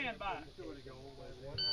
stand by.